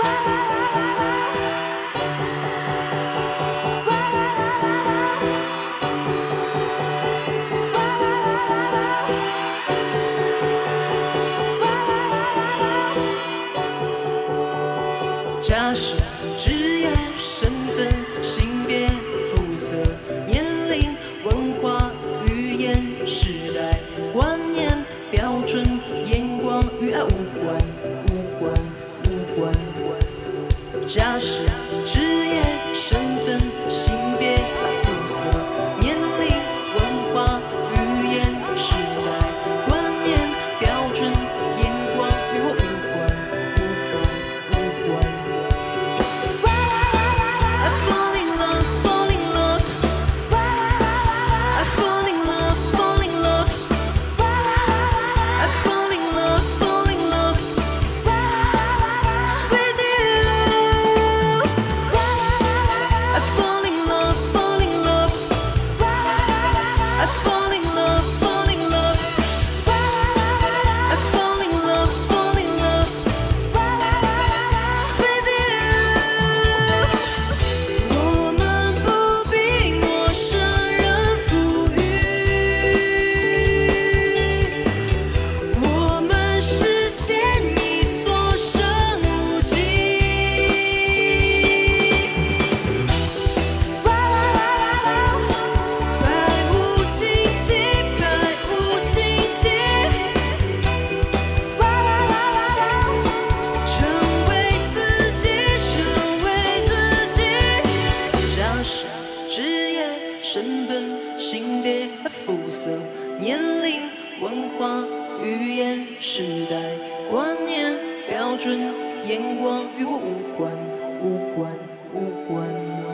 Whoa. 家是语言时代观念标准眼光与我无关无关无关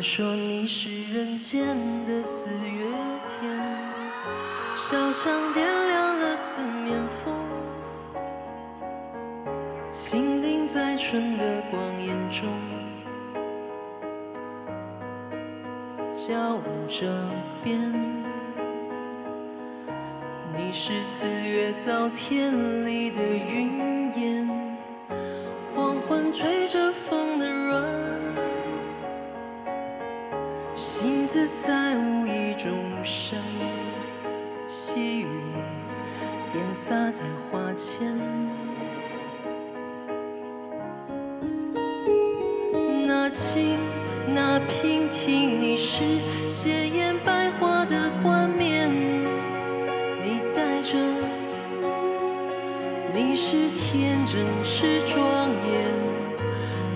说你是人间的四月天，小巷点亮了四面风，倾听在春的光眼中，交舞着变。你是四月早天里的云烟，黄昏吹着。洒在花前那轻那娉婷你是鲜艳百花的冠冕你戴着你是天真是庄严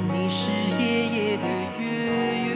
你是夜夜的月圆。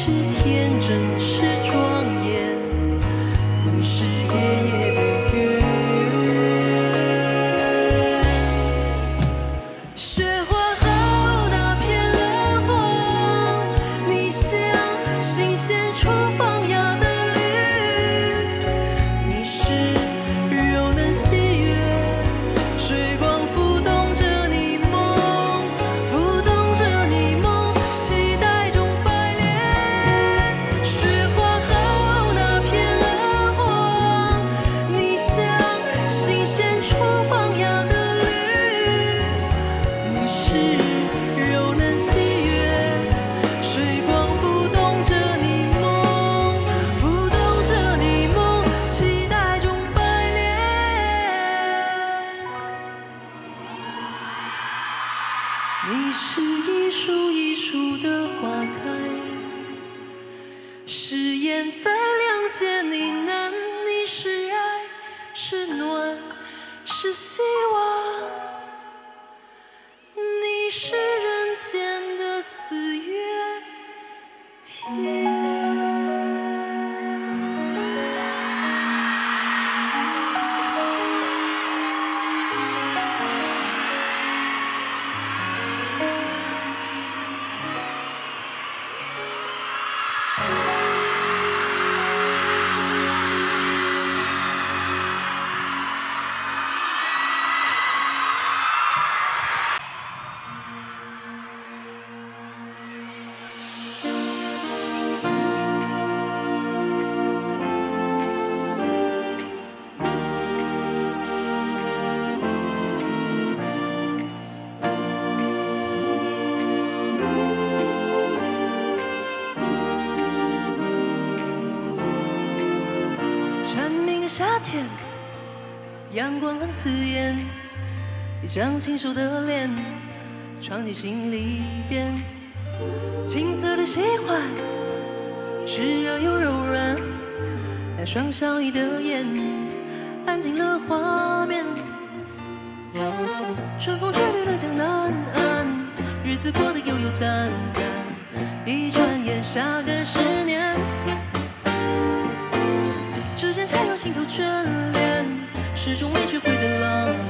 是天真是庄严你是爷爷阳光很刺眼，一张清瘦的脸，闯进心里边。青涩的喜欢，炽热又柔软，那双笑意的眼，安静了画面。春风吹绿了江南岸，日子过得悠悠淡淡，一转眼下个十年，指尖缠绕心头眷恋。始终未学会的浪漫，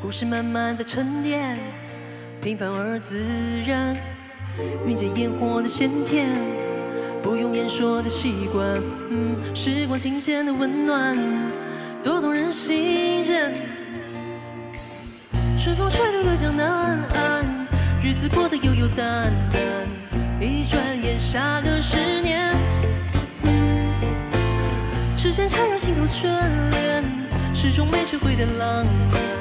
故事慢慢在沉淀，平凡而自然。云间烟火的鲜甜，不用言说的习惯，嗯，时光琴弦的温暖，多动人心弦。春风吹绿了江南岸，日子过得悠悠淡淡，一转眼下个十年。时间缠绕心头眷恋，始终没学会的浪漫，